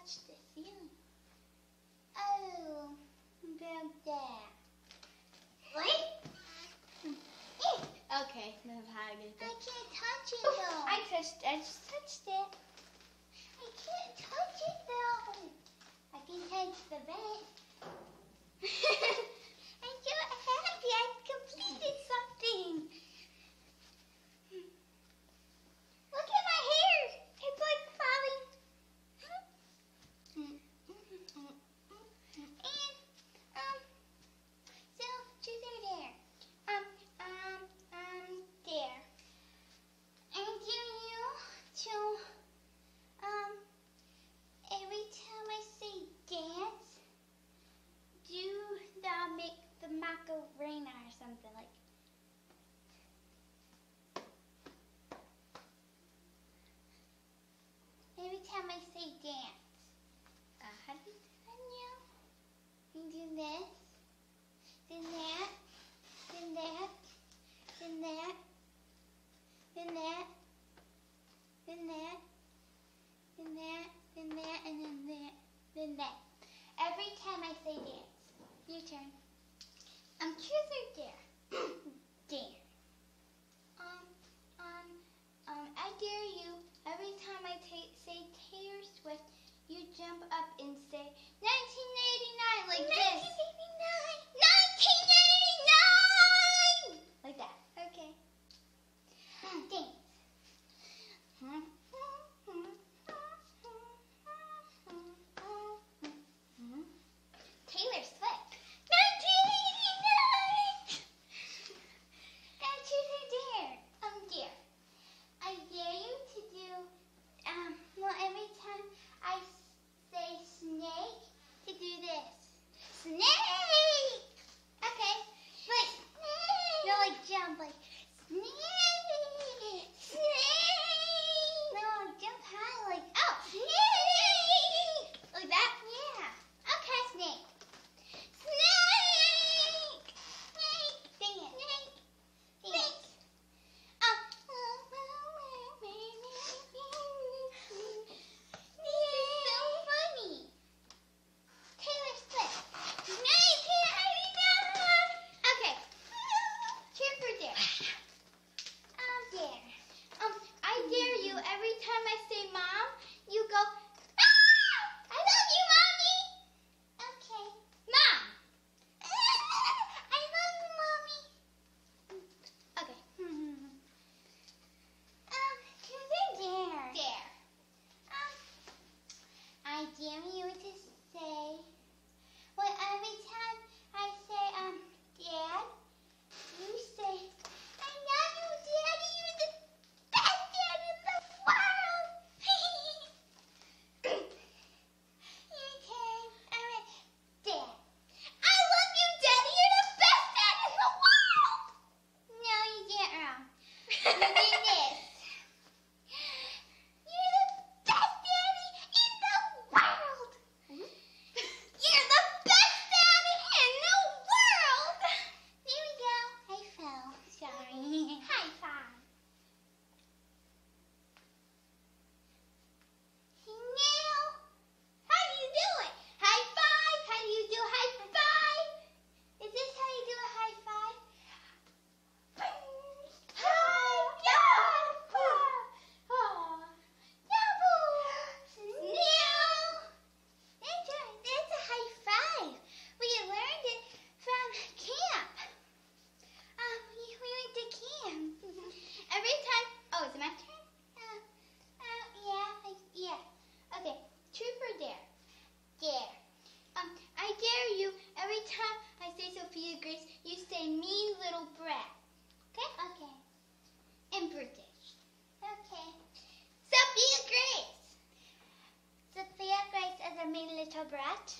touch the ceiling. Oh, down that! What? okay, now how to I can't touch it though. I touched. I just touched it. I can't touch it though. I can touch the bed. than they. Every time I say dance. Your turn. I'm um, truth or dare. every time I say Sophia Grace, you say mean little brat. Okay? Okay. In British. Okay. Sophia Grace! Sophia Grace is a mean little brat.